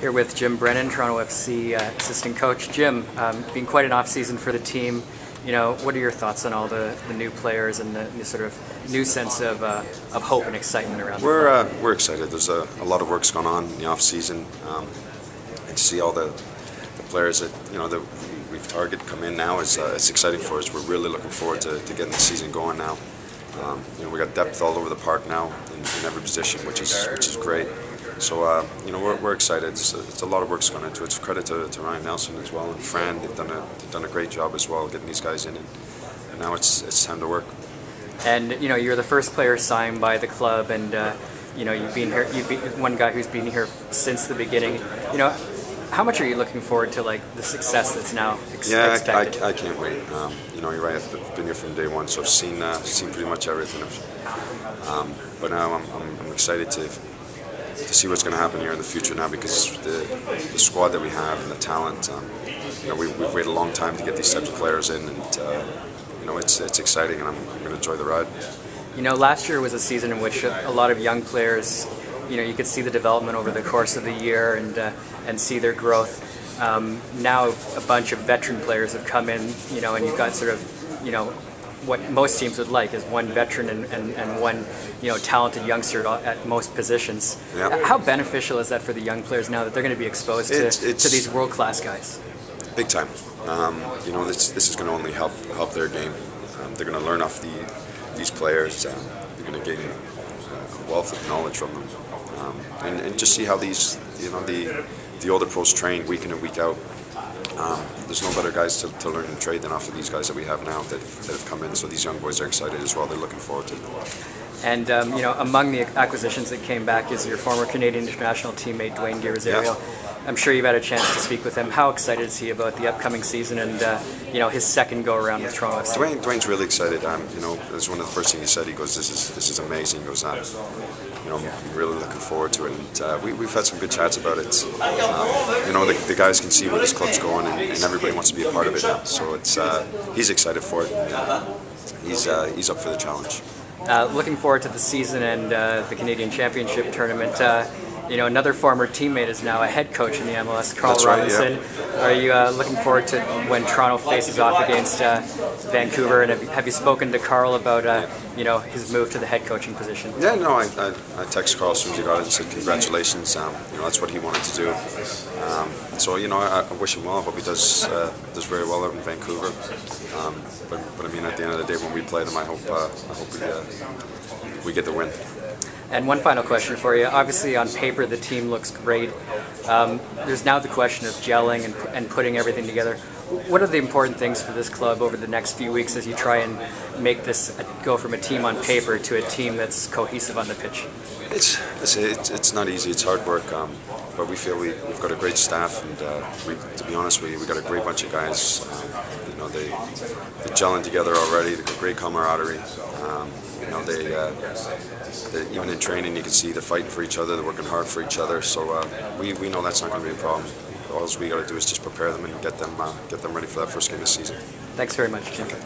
Here with Jim Brennan, Toronto FC uh, assistant coach. Jim, um, been quite an off season for the team. You know, what are your thoughts on all the, the new players and the, the sort of new sense of, uh, of hope and excitement around? We're uh, we're excited. There's a, a lot of work's gone on in the off season, um, and to see all the, the players that you know that we've targeted come in now is uh, it's exciting for us. We're really looking forward to, to getting the season going now. Um, you know, we got depth all over the park now in, in every position, which is which is great. So, uh, you know, we're, we're excited. It's a, it's a, lot of work's gone into it. It's credit to, to Ryan Nelsen as well and Fran. They've done a they've done a great job as well getting these guys in, and, and now it's it's time to work. And you know, you're the first player signed by the club, and uh, you know, you've been here. You've been one guy who's been here since the beginning. You know, how much are you looking forward to like the success that's now ex- yeah, expected? I, I, I can't wait. Um, you know, you're right. I've been here from day one, so I've seen uh, seen pretty much everything. Um, but now I'm, I'm, I'm excited to to see what's going to happen here in the future now because the, the squad that we have and the talent, um, you know, we, have waited a long time to get these types of players in, and uh, you know, it's it's exciting, and I'm, I'm going to enjoy the ride. You know, last year was a season in which a lot of young players, you know, you could see the development over the course of the year and uh, and see their growth. Um, now a bunch of veteran players have come in, you know, and you've got sort of, you know, what most teams would like is one veteran and, and, and one you know talented youngster at most positions. Yep. How beneficial is that for the young players now that they're going to be exposed to, it's, it's to these world class guys? Big time. Um, you know this this is going to only help help their game. Um, they're going to learn off the these players. Um, they're going to gain a wealth of knowledge from them, um, and, and just see how these you know the the older pros train week in and week out. There's no better guys to, to learn and trade than off of these guys that we have now that, that have come in. So these young boys are excited as well. They're looking forward to it. And um, you know, among the acquisitions that came back is your former Canadian international teammate Dwayne Rosario. Yeah. I'm sure you've had a chance to speak with him. How excited is he about the upcoming season and uh, you know his second go around with Toronto? Dwayne, Dwayne's really excited. Um, you know, that's one of the first things he said. He goes, "This is this is amazing." He goes, uh, you know, I'm really looking forward to it. And uh, we, have had some good chats about it. Um, you know, the, the, guys can see where this club's going, and, and, everybody wants to be a part of it now. So it's uh, he's excited for it. And, he's uh, he's up for the challenge. Uh, looking forward to the season and uh, the Canadian Championship tournament you know, another former teammate is now a head coach in the MLS, Carl That's Robinson. Right, yeah. Are you uh, looking forward to when Toronto faces off against uh, Vancouver? And have you, have you, spoken to Carl about, uh, you know, his move to the head coaching position? Yeah, no, I, I, I texted Carl as soon as he got it and said congratulations. Um, you know, that's what he wanted to do. Um, so, you know, I, I, wish him well. I hope he does uh, does very well out in Vancouver. Um, but, but I mean, at the end of the day, when we play them, I hope uh, I hope we, uh, we get the win. And one final question for you. Obviously, on paper, the team looks great. Um, there's now the question of gelling and, and putting everything together. What are the important things for this club over the next few weeks as you try and make this go from a team on paper to a team that's cohesive on the pitch? It's it's, it's not easy. It's hard work, um, but we feel we, have got a great staff, and uh, we, to be honest, we we got a great bunch of guys. Um, you know, they they're gelling together already. They've got great camaraderie. Um, you know, they, uh, they, even in training, you can see they're fighting for each other. They're working hard for each other. So uh, we we know that's not going to be a problem. All we got to do is just prepare them and get them uh, get them ready for that first game of the season. Thanks very much, Jim. Okay.